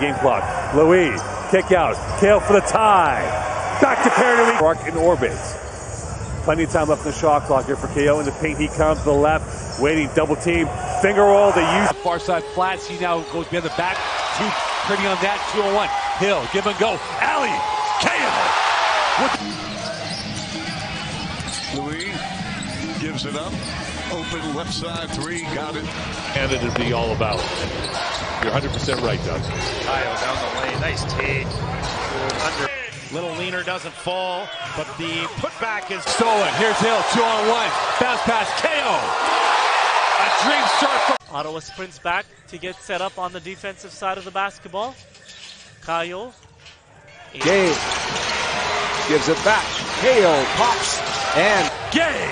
game clock. Louis, kick out. Kale for the tie. Back to Perry Mark in orbit. Plenty of time left in the shot clock here for Cayo. In the paint, he comes to the left, waiting, double team, finger roll. They use far side flats. He now goes behind the back. Too pretty on that. 201. Hill, give and go. Alley, Cayo. Louis gives it up. Open left side three, got it. And it'd be all about. You're 100% right, Doug. Kyle down the lane. Nice take. Under. Little leaner doesn't fall, but the putback is stolen. Here's Hill, two on one. Bounce pass, Cayo. A dream start for Ottawa sprints back to get set up on the defensive side of the basketball. Kyle. Gay gives it back. Cayo pops and Gay.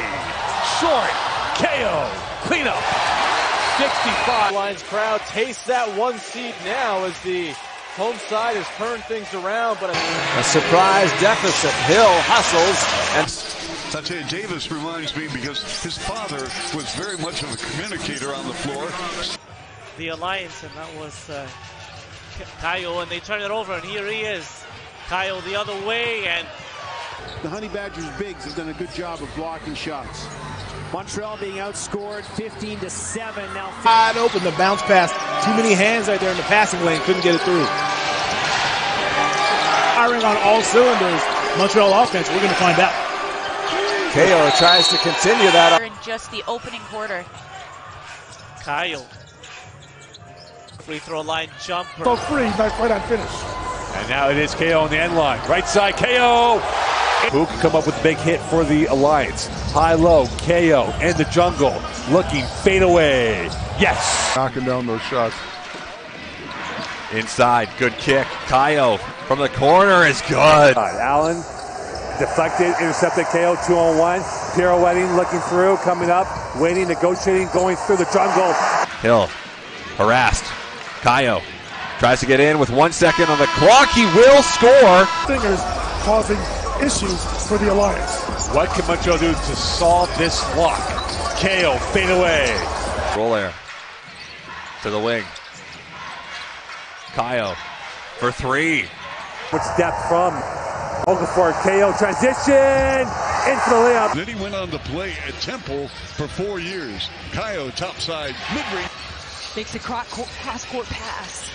Short. Cayo. Clean up. 65. Lions crowd tastes that one seed now as the home side has turned things around, but a surprise deficit. Hill hustles and. I tell you, Davis reminds me because his father was very much of a communicator on the floor. The Alliance, and that was uh, Kyle, and they turn it over, and here he is. Kyle the other way, and the Honey Badgers bigs have done a good job of blocking shots. Montreal being outscored 15 to 7 now. Wide open the bounce pass. Too many hands right there in the passing lane. Couldn't get it through. Firing on all cylinders. Montreal offense. We're going to find out. Cayo tries to continue that. In just the opening quarter. Kyle. Free throw line jumper. So free, nice right on finish. And now it is Cayo on the end line. Right side, Cayo. Who can come up with a big hit for the Alliance? High low, Cayo in the jungle, looking fade away. Yes. Knocking down those shots. Inside, good kick. Cayo from the corner is good. Allen deflected, intercepted Cayo two on one. Pirouetting, looking through, coming up, waiting, negotiating, going through the jungle. Hill harassed. Cayo tries to get in with one second on the clock. He will score. Fingers causing issues for the Alliance. What can Montreal do to solve this lock? Cayo, fade away. Roll air to the wing. Cayo for three. Much depth from Okafor. Cayo transition into the layup. Then he went on to play at Temple for four years. Cayo topside mid-range. Makes a cross-court pass.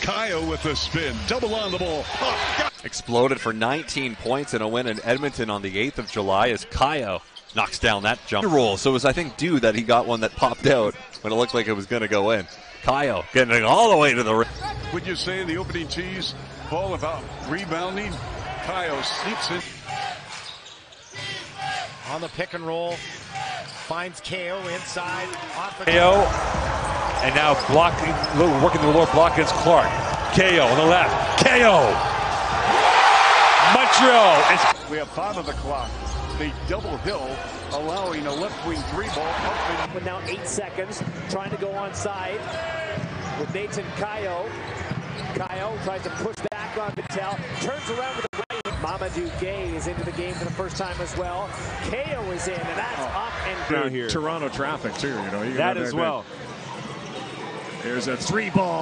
Cayo with a spin. Double on the ball. Oh, Exploded for 19 points in a win in Edmonton on the 8th of July as Cayo knocks down that jump roll. So it was, I think, due that he got one that popped out when it looked like it was going to go in. Cayo getting all the way to the rim. Would you say the opening tease ball about rebounding? Cayo sneaks it. On the pick and roll. Finds Cayo inside. Off the Cayo. And now blocking, working the lower block against Clark. Cayo on the left. Cayo. Montreal. Is- we have five of the clock. The double hill, allowing a left wing three ball up. With now eight seconds, trying to go on side with Nathan Cayo. Cayo tries to push back on Patel, turns around with the right. Mamadou Gay is into the game for the first time as well. Cayo is in, and that's oh. up and down here. Toronto traffic too, you know. You that as well. There's a three ball.